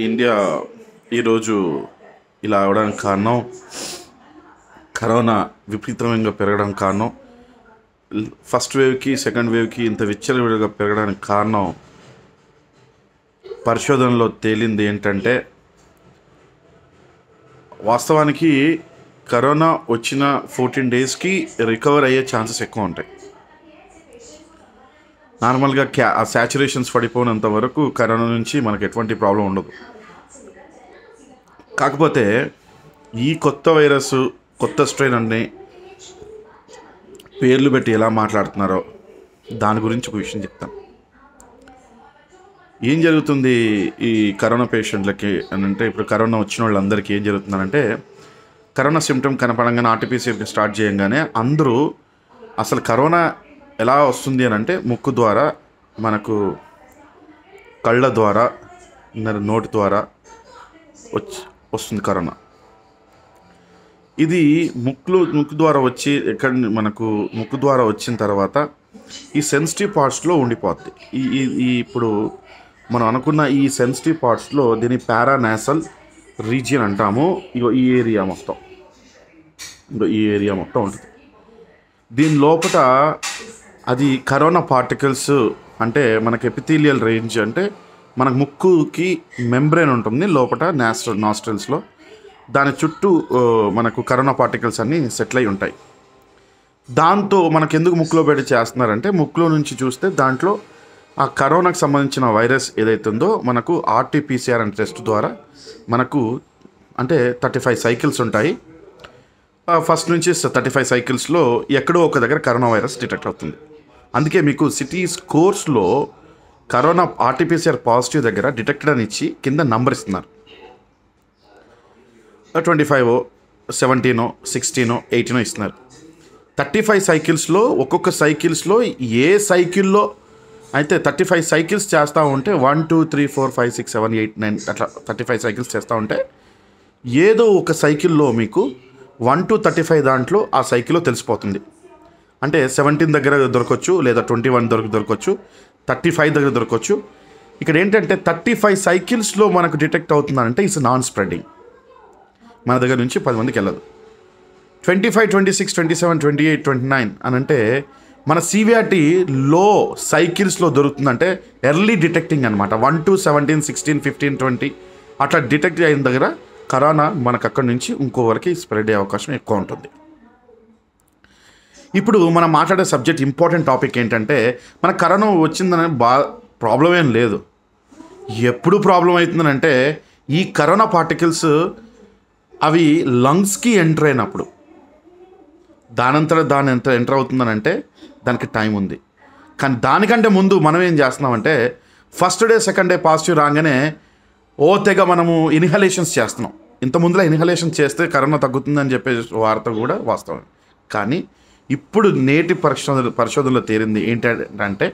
India ఈరోజు ఇలా అవడానికి కారణం కరోనా విపరీతంగా పెరగడం కారణం ఫస్ట్ వేవ్కి సెకండ్ వేవ్కి ఇంత విచ్చలవిడిగా పెరగడానికి కారణం పరిశోధనలో తేలింది ఏంటంటే వాస్తవానికి కరోనా వచ్చిన ఫోర్టీన్ డేస్కి రికవర్ అయ్యే ఛాన్సెస్ ఎక్కువ ఉంటాయి. నార్మల్గా క్యా శాచురేషన్స్ పడిపోయినంత వరకు కరోనా నుంచి మనకు ఎటువంటి ప్రాబ్లం ఉండదు. కాకపోతే ఈ కొత్త వైరస్ కొత్త స్ట్రెయిన్ అన్ని పేర్లు పెట్టి ఎలా మాట్లాడుతున్నారో దాని గురించి ఒక విషయం చెప్తాను. ఏం జరుగుతుంది ఈ కరోనా పేషెంట్లకి అని అంటే ఇప్పుడు కరోనా వచ్చిన వాళ్ళందరికీ ఏం జరుగుతుందంటే కరోనా సిమ్టమ్ కనపడంగానే ఆర్టీపీసీఆర్కి స్టార్ట్ చేయంగానే అందరూ అసలు కరోనా ఎలా వస్తుంది అని అంటే ముక్కు ద్వారా మనకు కళ్ళ ద్వారా నోటి ద్వారా వచ్చి వస్తుంది కరోనా. ఇది ముక్కులు ముక్కు ద్వారా వచ్చి ఎక్కడ మనకు ముక్కు ద్వారా వచ్చిన తర్వాత ఈ సెన్సిటివ్ పార్ట్స్లో ఉండిపోద్ది. ఈ ఈ- ఇప్పుడు మనం అనుకున్న ఈ సెన్సిటివ్ పార్ట్స్లో దీని పారానాసల్ రీజియన్ అంటాము. ఇగో ఈ ఏరియా మొత్తం. ఈ ఏరియా మొత్తం ఉంటుంది. దీని లోపల అది కరోనా పార్టికల్స్ అంటే మనకి ఎపిథీలియల్ రేంజ్ అంటే మనకు ముక్కుకి మెంబ్రెయిన్ ఉంటుంది లోపల నాస్ట్రల్ నాస్ట్రల్స్లో. దాని చుట్టూ మనకు కరోనా పార్టికల్స్ అన్నీ సెటిల్ అయి ఉంటాయి. దాంతో మనకు ఎందుకు ముక్కులో పెట్టి చేస్తున్నారంటే ముక్కులో నుంచి చూస్తే దాంట్లో ఆ కరోనాకు సంబంధించిన వైరస్ ఏదైతే ఉందో మనకు ఆర్టీపీసీఆర్ అనే టెస్ట్ ద్వారా మనకు అంటే థర్టీ ఫైవ్ సైకిల్స్ ఉంటాయి. ఫస్ట్ నుంచి థర్టీ ఫైవ్ సైకిల్స్లో ఎక్కడో ఒక దగ్గర కరోనా వైరస్ డిటెక్ట్ అవుతుంది. అందుకే మీకు సిటీ స్కోర్స్లో కరోనా ఆర్టీపీసీఆర్ పాజిటివ్ దగ్గర డిటెక్టెడ్ అని ఇచ్చి కింద నంబర్ ఇస్తున్నారు. ట్వంటీ ఫైవ్ సెవెంటీనో సిక్స్టీనో ఎయిటీనో ఇస్తున్నారు. థర్టీ ఫైవ్ సైకిల్స్లో ఒక్కొక్క సైకిల్స్లో ఏ సైకిల్లో అయితే థర్టీ ఫైవ్ సైకిల్స్ చేస్తూ ఉంటే one two three four five six seven eight nine అట్లా థర్టీ ఫైవ్ సైకిల్స్ చేస్తూ ఉంటే ఏదో ఒక సైకిల్లో మీకు వన్ టు థర్టీ ఫైవ్ దాంట్లో ఆ సైకిల్లో తెలిసిపోతుంది. అంటే సెవెంటీన్ దగ్గర దొరకవచ్చు లేదా ట్వంటీ వన్ దొరక దొరకవచ్చు థర్టీ ఫైవ్ దగ్గర దొరకవచ్చు ఇక్కడ ఏంటంటే థర్టీ ఫైవ్ సైకిల్స్లో మనకు డిటెక్ట్ అవుతుందంటే ఇట్స్ నాన్ స్ప్రెడింగ్. మన దగ్గర నుంచి పది మందికి వెళ్ళదు. Twenty five twenty six twenty seven twenty eight twenty nine అని అంటే మన సివిఆర్టీ లో సైకిల్స్లో దొరుకుతుందంటే ఎర్లీ డిటెక్టింగ్ అనమాట one two seventeen sixteen fifteen twenty అట్లా డిటెక్ట్ అయిన దగ్గర కరోనా మనకు అక్కడి నుంచి ఇంకో వరకు స్ప్రెడ్ అయ్యే అవకాశం ఎక్కువ ఉంటుంది. ఇప్పుడు మనం మాట్లాడే సబ్జెక్ట్ ఇంపార్టెంట్ టాపిక్ ఏంటంటే మన కరోనా వచ్చిందనే బా ప్రాబ్లం ఏం లేదు. ఎప్పుడు ప్రాబ్లం అవుతుందనంటే ఈ కరోనా పార్టికల్స్ అవి లంగ్స్కి ఎంటర్ అయినప్పుడు. దానంతట దాని ఎంత ఎంటర్ అవుతుందనంటే దానికి టైం ఉంది. కానీ దానికంటే ముందు మనం ఏం చేస్తున్నామంటే first day second day positive రాగానే ఓ తెగ మనము ఇన్హలేషన్స్ చేస్తున్నాం. ఇంత ముందులో ఇన్హలేషన్ చేస్తే కరోనా తగ్గుతుందని చెప్పే వార్త కూడా వాస్తవం కానీ ఇప్పుడు నేటి పరిశోధన పరిశోధనలో తేలింది ఏంటంటే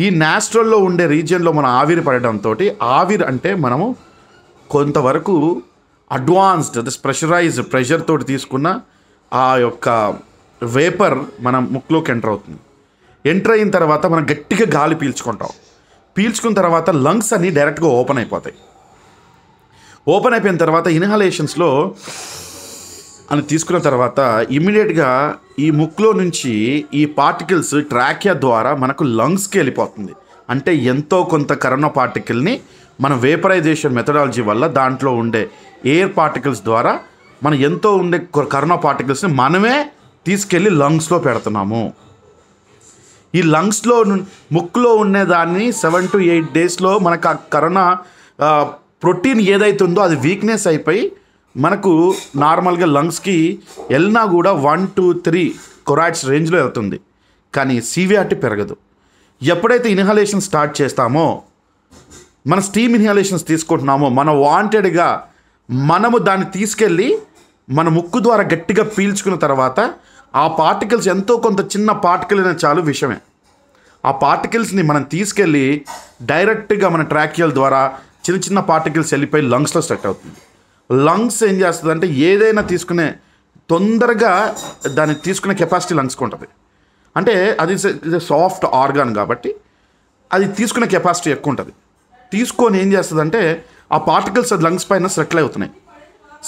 ఈ నాస్ట్రల్లో ఉండే రీజియన్లో మనం ఆవిరి పడడంతో ఆవిరి అంటే మనము కొంతవరకు అడ్వాన్స్డ్ అది ప్రెషరైజ్ ప్రెషర్ తోటి తీసుకున్న ఆ యొక్క వేపర్ మన ముక్కులోకి ఎంటర్ అవుతుంది. ఎంటర్ అయిన తర్వాత మనం గట్టిగా గాలి పీల్చుకుంటాం. పీల్చుకున్న తర్వాత లంగ్స్ అన్నీ డైరెక్ట్గా ఓపెన్ అయిపోతాయి. ఓపెన్ అయిపోయిన తర్వాత ఇన్హలేషన్స్లో అని తీసుకున్న తర్వాత ఇమ్మీడియట్గా ఈ ముక్కులో నుంచి ఈ పార్టికల్స్ ట్రాకియా ద్వారా మనకు లంగ్స్కి వెళ్ళిపోతుంది. అంటే ఎంతో కొంత కరోనా పార్టికల్ని మన వేపరైజేషన్ మెథడాలజీ వల్ల దాంట్లో ఉండే ఎయిర్ పార్టికల్స్ ద్వారా మనం ఎంతో ఉండే కరోనా పార్టికల్స్ని మనమే తీసుకెళ్ళి లంగ్స్లో పెడుతున్నాము. ఈ లంగ్స్లో ను- ముక్కులో ఉండేదాన్ని సెవెన్ టు ఎయిట్ డేస్లో మనకు ఆ కరోనా ప్రోటీన్ ఏదైతే ఉందో అది వీక్నెస్ అయిపోయి మనకు నార్మల్గా లంగ్స్కి వెళ్ళినా కూడా వన్ టూ త్రీ కొరాయిడ్స్ రేంజ్లో వెళ్తుంది. కానీ సివిఆర్టీ పెరగదు. ఎప్పుడైతే ఇన్హలేషన్ స్టార్ట్ చేస్తామో మన స్టీమ్ ఇన్హలేషన్స్ తీసుకుంటున్నామో మన వాంటెడ్గా మనము దాన్ని తీసుకెళ్ళి మన ముక్కు ద్వారా గట్టిగా పీల్చుకున్న తర్వాత ఆ పార్టికల్స్ ఎంతో కొంత చిన్న పార్టికల్ అయినా చాలు విషయమే ఆ పార్టికల్స్ని మనం తీసుకెళ్ళి డైరెక్ట్గా మన ట్రాక్యుల ద్వారా చిన్న చిన్న పార్టికల్స్ వెళ్ళిపోయి లంగ్స్లో సెట్ అవుతుంది. లంగ్స్ ఏం చేస్తుంది అంటే ఏదైనా తీసుకునే తొందరగా దాన్ని తీసుకునే కెపాసిటీ లంగ్స్కి ఉంటుంది. అంటే అది సాఫ్ట్ ఆర్గాన్ కాబట్టి అది తీసుకునే కెపాసిటీ ఎక్కువ ఉంటుంది. తీసుకొని ఏం చేస్తుందంటే ఆ పార్టికల్స్ లంగ్స్ పైన సెటిల్ అవుతున్నాయి.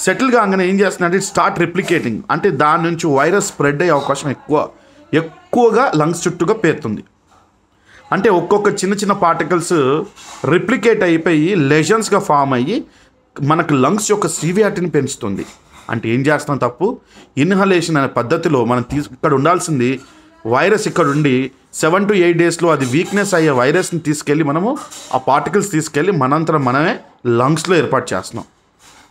సెటిల్ కాగానే ఏం చేస్తుందంటే ఇట్ స్టార్ట్ రిప్లికేటింగ్ అంటే దాని నుంచి వైరస్ స్ప్రెడ్ అయ్యే అవకాశం ఎక్కువ ఎక్కువగా లంగ్స్ చుట్టూగా పేరుతుంది. అంటే ఒక్కొక్క చిన్న చిన్న పార్టికల్స్ రిప్లికేట్ అయిపోయి లెజన్స్గా ఫామ్ అయ్యి మనకు లంగ్స్ యొక్క సీవియారిటీని పెంచుతుంది. అంటే ఏం చేస్తాం తప్పు? ఇన్హలేషన్ అనే పద్ధతిలో మనం తీసు ఇక్కడ ఉండాల్సింది వైరస్ ఇక్కడ ఉండి సెవెన్ టు ఎయిట్ డేస్లో అది వీక్నెస్ అయ్యే వైరస్ని తీసుకెళ్ళి మనము ఆ పార్టికల్స్ తీసుకెళ్ళి మనంతరం మనమే లంగ్స్లో ఏర్పాటు చేస్తున్నాం.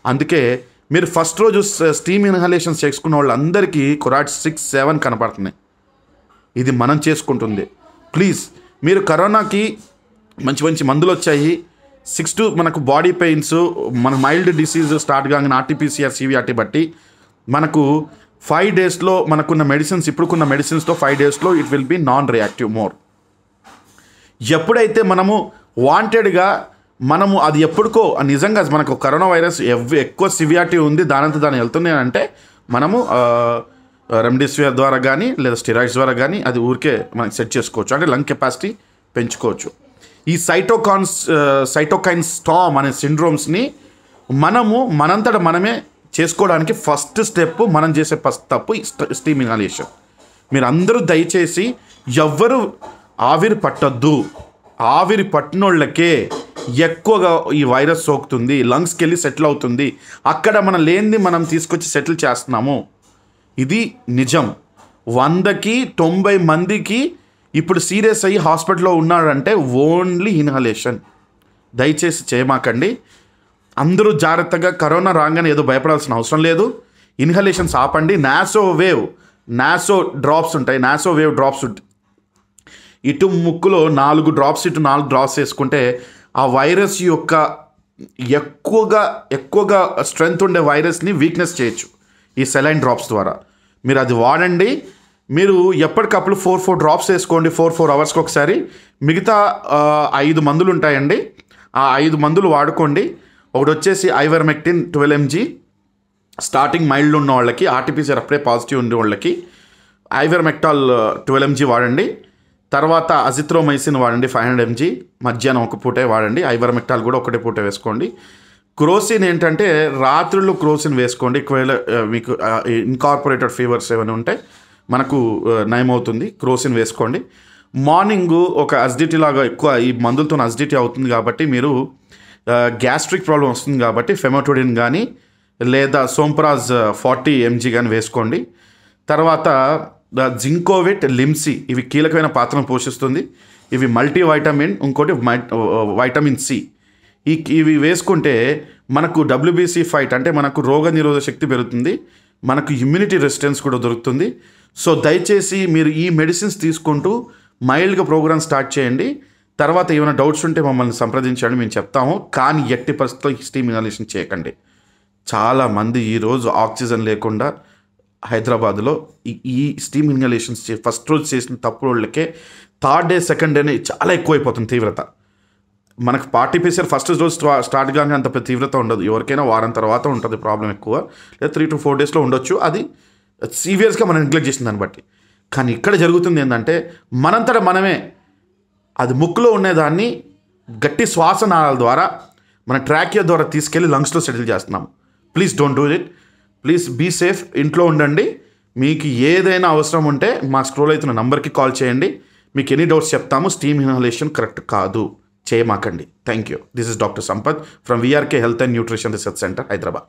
అందుకే మీరు ఫస్ట్ రోజు స్టీమ్ ఇన్హలేషన్స్ చేసుకున్న వాళ్ళందరికీ కొరాట్ సిక్స్ సెవెన్ కనపడుతున్నాయి. ఇది మనం చేసుకుంటుంది. ప్లీజ్ మీరు కరోనాకి మంచి మంచి మందులు వచ్చాయి. సిక్స్ టు మనకు బాడీ పెయిన్స్ మన మైల్డ్ డిసీజ్ స్టార్ట్ కాగానే ఆర్టీపీసీఆర్ సివిఆర్టీ బట్టి మనకు ఫైవ్ డేస్లో మనకున్న మెడిసిన్స్ ఇప్పుడుకున్న మెడిసిన్స్తో ఫైవ్ డేస్లో it will be non reactive more. ఎప్పుడైతే మనము వాంటెడ్గా మనము అది ఎప్పటికో నిజంగా మనకు కరోనా వైరస్ ఎవ్ ఎక్కువ సివియారిటీ ఉంది దానంతా దాని వెళ్తుంది అంటే మనము రెమ్డెసివిర్ ద్వారా కానీ లేదా స్టిరాయిడ్స్ ద్వారా కానీ అది ఊరికే మనకి సెట్ చేసుకోవచ్చు. అంటే లంగ్ కెపాసిటీ పెంచుకోవచ్చు. ఈ సైటోకాన్స్ సైటోకైన్ స్టామ్ అనే సిండ్రోమ్స్ని మనము మనంతట మనమే చేసుకోవడానికి ఫస్ట్ స్టెప్ మనం చేసే ఫస్ట్ తప్పు స్టీమ్ ఇనాలేషన్ మీరు అందరూ దయచేసి ఎవ్వరు ఆవిరి పట్టద్దు. ఆవిరి పట్టినోళ్ళకే ఎక్కువగా ఈ వైరస్ సోకుతుంది లంగ్స్కి వెళ్ళి సెటిల్ అవుతుంది. అక్కడ మనం లేనిది మనం తీసుకొచ్చి సెటిల్ చేస్తున్నాము. ఇది నిజం. వందకి తొంభై మందికి ఇప్పుడు సీరియస్ అయ్యి హాస్పిటల్లో ఉన్నాడంటే ఓన్లీ ఇన్హలేషన్. దయచేసి చేయమాకండి. అందరూ జాగ్రత్తగా కరోనా రాగానే ఏదో భయపడాల్సిన అవసరం లేదు. ఇన్హలేషన్స్ ఆపండి. నాసో వేవ్ నాసో డ్రాప్స్ ఉంటాయి. నాసో వేవ్ డ్రాప్స్ ఉంటాయి ఇటు ముక్కులో నాలుగు డ్రాప్స్ ఇటు నాలుగు డ్రాప్స్ వేసుకుంటే ఆ వైరస్ యొక్క ఎక్కువగా ఎక్కువగా స్ట్రెంగ్త్ ఉండే వైరస్ని వీక్నెస్ చేయొచ్చు ఈ సెలైన్ డ్రాప్స్ ద్వారా. మీరు అది వాడండి. మీరు ఎప్పటికప్పుడు ఫోర్ ఫోర్ డ్రాప్స్ వేసుకోండి ఫోర్ ఫోర్ అవర్స్కి ఒకసారి. మిగతా ఐదు మందులు ఉంటాయండి. ఆ ఐదు మందులు వాడుకోండి. ఒకటి వచ్చేసి ivermectin twelve MG. Starting mild ఉన్న వాళ్ళకి ఆర్టీపీసీఆర్ అప్పుడే పాజిటివ్ ఉండే వాళ్ళకి ఐవర్మెక్టాల్ ట్వెల్వ్ ఎంజీ వాడండి. తర్వాత అజిత్రోమైసిన్ వాడండి ఫైవ్ హండ్రెడ్ ఎంజీ. మధ్యాహ్నం ఒక పూటే వాడండి. ఐవర్మెక్టాల్ కూడా ఒకటే పూట వేసుకోండి. క్రోసిన్ ఏంటంటే రాత్రులు క్రోసిన్ వేసుకోండి. ఒకవేళ మీకు ఇన్కార్పొరేటెడ్ ఫీవర్స్ ఏమైనా ఉంటే మనకు నయమవుతుంది. క్రోసిన్ వేసుకోండి. మార్నింగ్ ఒక అసిడిటీ లాగా ఎక్కువ ఈ మందులతో అసిడిటీ అవుతుంది కాబట్టి మీరు గ్యాస్ట్రిక్ ప్రాబ్లం వస్తుంది కాబట్టి ఫెమటోడిన్ కానీ లేదా సోంప్రాజ్ ఫార్టీ ఎంజీ కానీ వేసుకోండి. తర్వాత జింకోవిట్ లిమ్సీ ఇవి కీలకమైన పాత్రను పోషిస్తుంది. ఇవి మల్టీ వైటమిన్ ఇంకోటి మై- వైటమిన్ సి. ఈ ఇవి వేసుకుంటే మనకు డబ్ల్యూబీసీ ఫైట్ అంటే మనకు రోగ నిరోధక శక్తి పెరుగుతుంది. మనకు ఇమ్యూనిటీ రెసిస్టెన్స్ కూడా దొరుకుతుంది. సో దయచేసి మీరు ఈ మెడిసిన్స్ తీసుకుంటూ మైల్డ్గా ప్రోగ్రామ్ స్టార్ట్ చేయండి. తర్వాత ఏమైనా డౌట్స్ ఉంటే మమ్మల్ని సంప్రదించండి మేము చెప్తాము. కానీ ఎట్టి పరిస్థితుల్లో స్టీమ్ ఇనాలేషన్ చేయకండి. చాలా మంది ఈరోజు ఆక్సిజన్ లేకుండా హైదరాబాద్లో ఈ ఈ స్టీమ్ ఇన్హలేషన్స్ ఫస్ట్ రోజు చేసిన తప్పు వాళ్ళకే థర్డ్ డే సెకండ్ డేనే చాలా ఎక్కువైపోతుంది తీవ్రత. మనకు పార్టీ పీసీఆర్ ఫస్ట్ రోజు స్టార్ట్ కాగానే అంత తీవ్రత ఉండదు. ఎవరికైనా వారం తర్వాత ఉంటుంది ప్రాబ్లం ఎక్కువ. లేదా త్రీ టు ఫోర్ డేస్లో ఉండొచ్చు. అది సీవియర్స్గా మనం నెగ్లెక్ట్ చేసిన దాన్ని బట్టి. కానీ ఇక్కడ జరుగుతుంది ఏంటంటే మనంతట మనమే అది ముక్కులో ఉండేదాన్ని గట్టి శ్వాసనాళాల ద్వారా మన ట్రాకియా ద్వారా తీసుకెళ్ళి లంగ్స్లో సెటిల్ చేస్తున్నాం please don't do it please be safe ఇంట్లో ఉండండి. మీకు ఏదైనా అవసరం ఉంటే మా స్క్రోల్ అవుతున్న నంబర్కి కాల్ చేయండి. మీకు ఎనీ డౌట్స్ చెప్తాము స్టీమ్ ఇన్హలేషన్ కరెక్ట్ కాదు. చేయమాకండి. Thank you this is doctor Sampath from VRK health and nutrition research centre Hyderabad